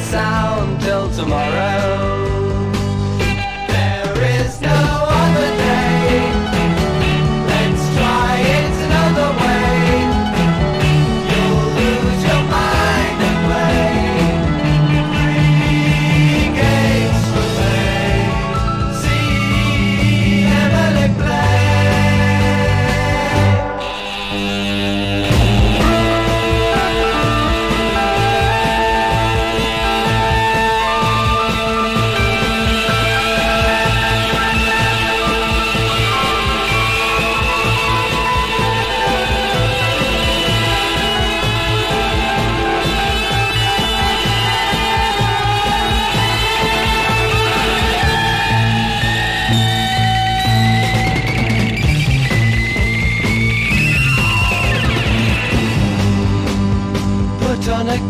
sound till tomorrow.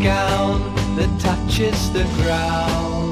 Gown that touches the ground.